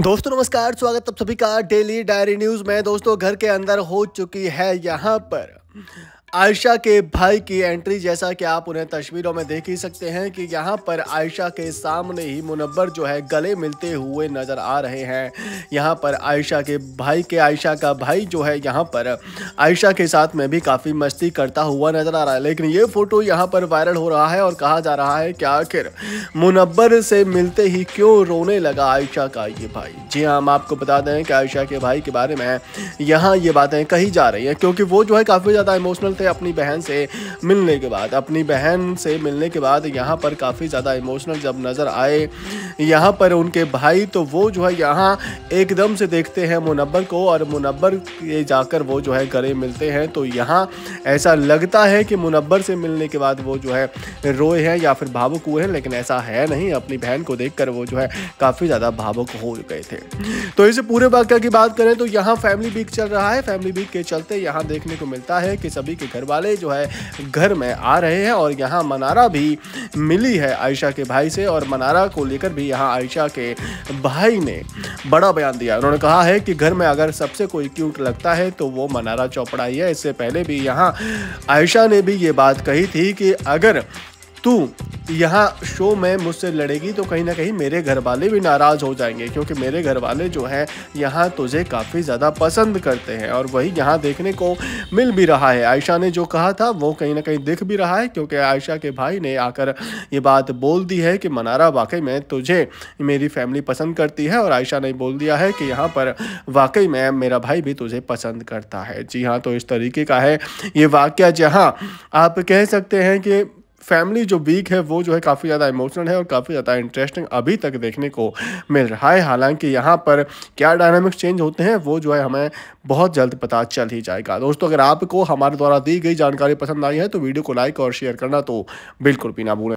दोस्तों, नमस्कार, स्वागत आप सभी का डेली डायरी न्यूज़ में। दोस्तों, घर के अंदर हो चुकी है यहाँ पर। आयशा के भाई की एंट्री जैसा कि आप उन्हें तस्वीरों में देख ही सकते हैं कि यहाँ पर आयशा के सामने ही मुनबर जो है गले मिलते हुए नज़र आ रहे हैं। यहाँ पर आयशा के भाई के, आयशा का भाई जो है यहाँ पर आयशा के साथ में भी काफ़ी मस्ती करता हुआ नज़र आ रहा है। लेकिन ये फ़ोटो यहाँ पर वायरल हो रहा है और कहा जा रहा है कि आखिर मुनब्बर से मिलते ही क्यों रोने लगा आयशा का ये भाई? जी हाँ हम आपको बता दें कि आयशा के भाई के बारे में यहाँ ये बातें कही जा रही हैं, क्योंकि वो जो है काफ़ी ज़्यादा इमोशनल थे अपनी बहन से मिलने के बाद। अपनी बहन से मिलने के बाद यहाँ पर काफ़ी ज़्यादा इमोशनल जब नज़र आए यहाँ पर उनके भाई तो वो जो है यहाँ एकदम से देखते हैं मुनब्बर को और मुनब्बर के जाकर वो जो है गले मिलते हैं। तो यहाँ ऐसा लगता है कि मुनब्बर से मिलने के बाद वो जो है रोए हैं या फिर भावुक हुए हैं, लेकिन ऐसा है नहीं। अपनी बहन को देखकर वो जो है काफ़ी ज़्यादा भावुक हो गए थे। तो इसे पूरे वाक्य की बात करें तो यहाँ फैमिली वीक चल रहा है। फैमिली वीक के चलते यहाँ देखने को मिलता है कि सभी के घर वाले जो है, घर में आ रहे हैं और यहाँ मनारा भी मिली है आयशा के भाई से और मनारा को लेकर भी यहाँ आयशा के भाई ने बड़ा बयान दिया। उन्होंने कहा है कि घर में अगर सबसे कोई क्यूट लगता है तो वो मनारा चौपड़ा ही है। इससे पहले भी यहाँ आयशा ने भी ये बात कही थी कि अगर तू यहाँ शो में मुझसे लड़ेगी तो कहीं ना कहीं मेरे घर वाले भी नाराज़ हो जाएँगे, क्योंकि मेरे घर वाले जो हैं, यहाँ तुझे काफ़ी ज़्यादा पसंद करते हैं और वही यहाँ देखने को मिल भी रहा है। आयशा ने जो कहा था, वो कहीं ना कहीं दिख भी रहा है, क्योंकि आयशा के भाई ने आकर ये बात बोल दी है कि मनारा वाकई में तुझे मेरी फैमिली पसंद करती है और आयशा ने बोल दिया है कि यहाँ पर वाकई में मेरा भाई भी तुझे पसंद करता है। जी हाँ तो इस तरीके का है ये वाक्य। जहाँ आप कह सकते हैं कि फैमिली जो वीक है, वो जो है काफ़ी ज़्यादा इमोशनल है और काफ़ी ज़्यादा इंटरेस्टिंग अभी तक देखने को मिल रहा है। हालाँकि यहाँ पर क्या डायनामिक्स चेंज होते हैं, वो जो है हमें बहुत जल्द पता चल ही जाएगा। दोस्तों, अगर आपको हमारे द्वारा दी गई जानकारी पसंद आई है तो वीडियो को लाइक और शेयर करना तो बिल्कुल भी ना भूलें।